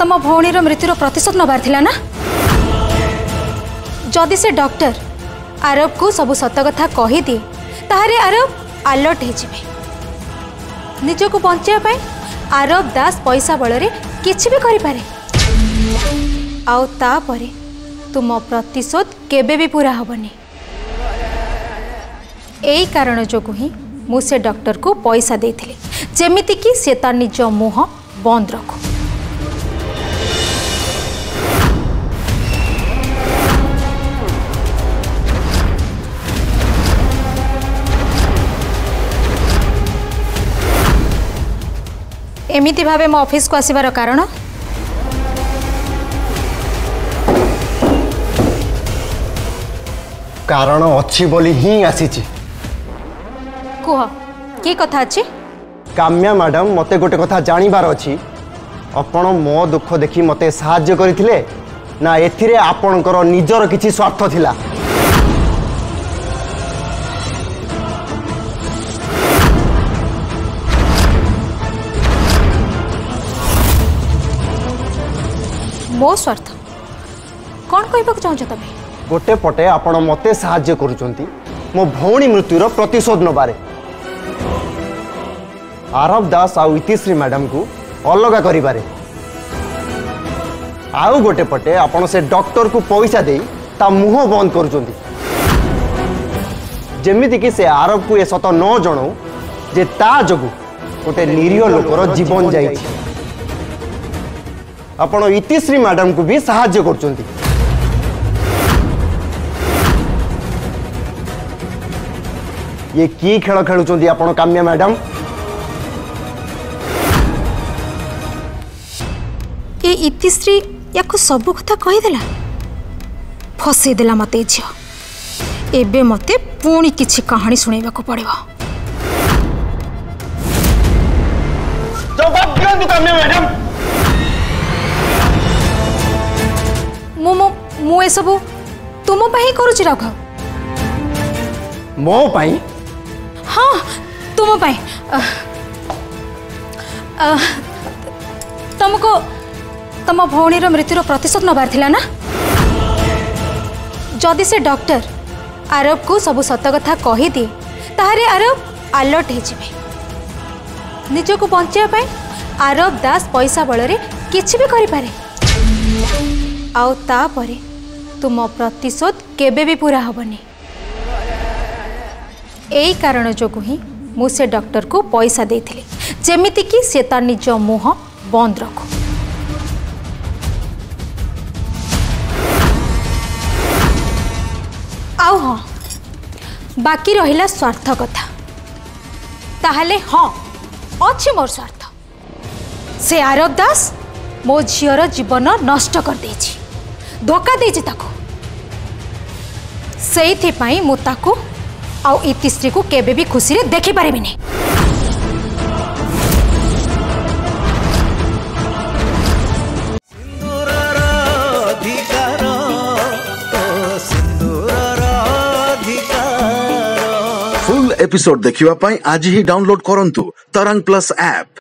तुम भर मृत्युर प्रतिशोध नबार ना जदि से डक्टर आरब को सब सतकथा कहीदे तहारे आरब आलर्ट होजक बचापी आरब दास पैसा बल भी करे आपर तुम प्रतिशोध के पूरा हेनी यही कारण जो ही मुझे डक्टर को पैसा देमिक मुह बंद रखू ଏମିତି ଭାବେ ମୋ ଅଫିସକୁ ଆସିବାର କାରଣ କାରଣ ଅଛି ବୋଲି ହିଁ ଆସିଛି କୁହ କି କଥା ଅଛି କାମ୍ୟା ମ୍ୟାଡ଼ାମ ମୋତେ ଗୋଟେ କଥା ଜାଣିବାର ଅଛି ଆପଣ ମୋ ଦୁଃଖ ଦେଖି ମୋତେ ସାହାଯ୍ୟ କରିଥିଲେ ନା ଏଥିରେ ଆପଣଙ୍କର ନିଜର କିଛି ସ୍ୱାର୍ଥ ଥିଲା ମୋ ସ୍ୱାର୍ଥ କ'ଣ କହିବାକୁ ଚାହୁଁଛ ତମେ ଗୋଟେ ପଟେ ଆପଣ ମୋତେ ସାହାଯ୍ୟ କରୁଛନ୍ତି ମୋ ଭଉଣୀ ମୃତ୍ୟୁର ପ୍ରତିଶୋଧ ନେବାରେ ଆରବ ଦାସ ଆଉ ଇତିଶ୍ରୀ ମ୍ୟାଡାମଙ୍କୁ ଅଲଗା କରିବାରେ ଆଉ ଗୋଟେ ପଟେ ଆପଣ ସେ ଡକ୍ଟରକୁ ପଇସା ଦେଇ ତା ମୁହଁ ବନ୍ଦ କରୁଛନ୍ତି ଯେମିତିକି ସେ ଆରବକୁ ଏ ସତ ନ ଜଣାଉ ଯେ ତା ଯୋଗୁଁ ଗୋଟେ ନିରୀହ ଲୋକର ଜୀବନ ଯାଇଛି आपण इतिश्री मैडम को भी साय कर ये की खेल खेलु कम्या मैडम ये इतिश्री या सब कथा कहीदेला फसईदेला मत ये मत पुणी किसी कहानी शुणे पड़ो तो ଏସବୁ ତୁମ ପାଇଁ ହିଁ କରୁଛି ରାଘବ ମୋ ପାଇଁ ହଁ ତୁମ ପାଇଁ ତମକୁ ତମ ଭଉଣୀର ମୃତ୍ୟୁର ପ୍ରତିଶୋଧ ନେବାର ଥିଲା ନା ଯଦି ସେ ଡକ୍ଟର ଆରବକୁ ସବୁ ସତ କଥା କହିଦିଏ ତାହେଲେ ଆରବ ଆଲର୍ଟ ହେଇଯିବେ ନିଜକୁ ବଞ୍ଚାଇବା ପାଇଁ ଆରବ ଦାସ ପଇସା ବଳରେ କିଛି ବି କରିପାରେ ଆଉ ତାପରେ तुम प्रतिशोध के पूरा हेनी यही कारण जो मुझे डक्टर को पैसा दे जमीक से तार निज मुह बंद रख हाँ बाकी रहा स्वार्थ कथा ताहले हाँ अच्छी मोर स्वार्थ से आरव दास मो झीर जीवन नष्ट कर नष्टि धोखा दे मुतिश्री को केबे भी खुशी रे देखी पारि फुल एपिसोड देखा आज ही डाउनलोड करूँ तरंग प्लस ऐप